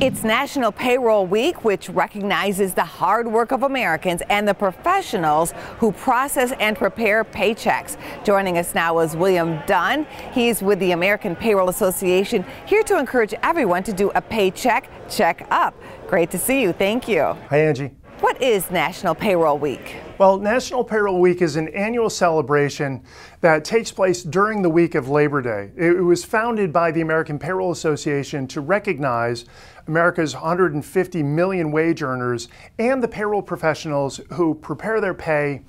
It's National Payroll Week, which recognizes the hard work of Americans and the professionals who process and prepare paychecks. Joining us now is William Dunn. He's with the American Payroll Association, here to encourage everyone to do a paycheck check up. Great to see you. Thank you. Hi, Angie. What is National Payroll Week? Well, National Payroll Week is an annual celebration that takes place during the week of Labor Day. It was founded by the American Payroll Association to recognize America's 150 million wage earners and the payroll professionals who prepare their pay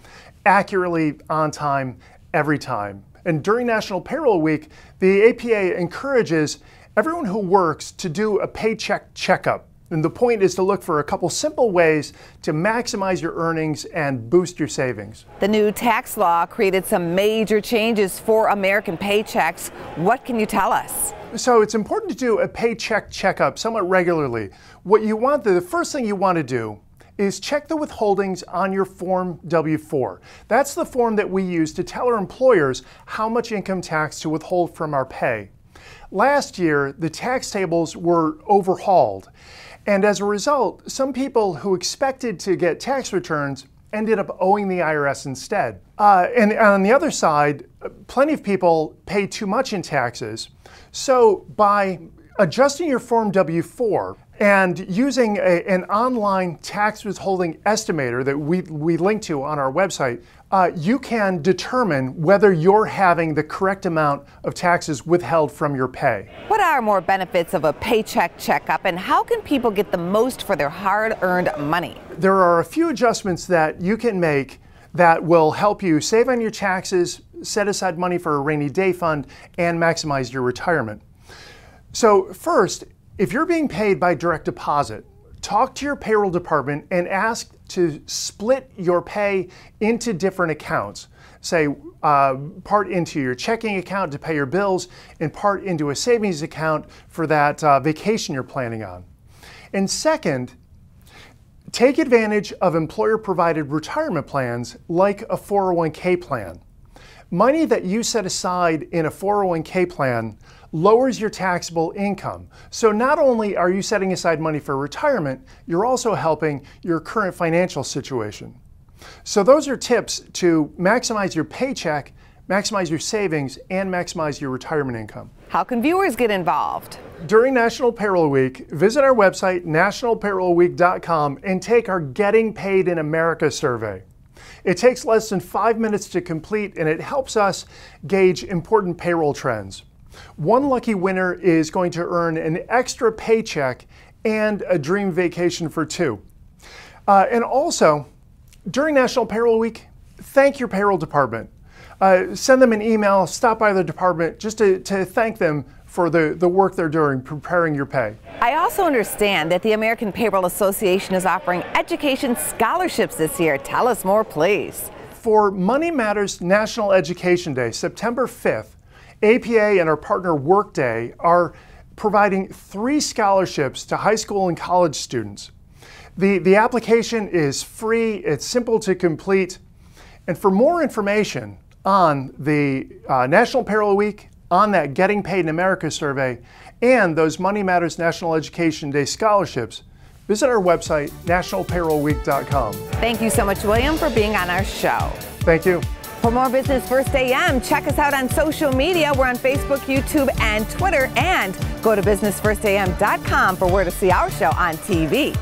accurately on time every time. And during National Payroll Week, the APA encourages everyone who works to do a paycheck checkup and the point is to look for a couple simple ways to maximize your earnings and boost your savings. The new tax law created some major changes for American paychecks. What can you tell us? So it's important to do a paycheck checkup somewhat regularly. What you want, the first thing you want to do is check the withholdings on your Form W-4. That's the form that we use to tell our employers how much income tax to withhold from our pay. Last year, the tax tables were overhauled and as a result, some people who expected to get tax returns ended up owing the IRS instead. Uh, and, on the other side, plenty of people pay too much in taxes. So by adjusting your Form W-4 and using a, an online tax withholding estimator that we, we link to on our website, uh, you can determine whether you're having the correct amount of taxes withheld from your pay. What are more benefits of a paycheck checkup and how can people get the most for their hard earned money? There are a few adjustments that you can make that will help you save on your taxes, set aside money for a rainy day fund, and maximize your retirement. So, first, if you're being paid by direct deposit, talk to your payroll department and ask to split your pay into different accounts. Say, uh, part into your checking account to pay your bills, and part into a savings account for that uh, vacation you're planning on. And second, take advantage of employer provided retirement plans like a 401k plan. Money that you set aside in a 401k plan lowers your taxable income. So not only are you setting aside money for retirement, you're also helping your current financial situation. So those are tips to maximize your paycheck, maximize your savings, and maximize your retirement income. How can viewers get involved? During National Payroll Week, visit our website, nationalpayrollweek.com, and take our Getting Paid in America survey. It takes less than five minutes to complete and it helps us gauge important payroll trends. One lucky winner is going to earn an extra paycheck and a dream vacation for two. Uh, and also, during National Payroll Week, thank your payroll department. Uh, send them an email, stop by the department just to, to thank them for the, the work they're doing preparing your pay. I also understand that the American Payroll Association is offering education scholarships this year. Tell us more, please. For Money Matters National Education Day, September 5th, APA and our partner Workday are providing three scholarships to high school and college students. The, the application is free, it's simple to complete, and for more information on the uh, National Payroll Week on that Getting Paid in America survey and those Money Matters National Education Day scholarships, visit our website, nationalpayrollweek.com. Thank you so much, William, for being on our show. Thank you. For more Business First AM, check us out on social media. We're on Facebook, YouTube, and Twitter. And go to businessfirstam.com for where to see our show on TV.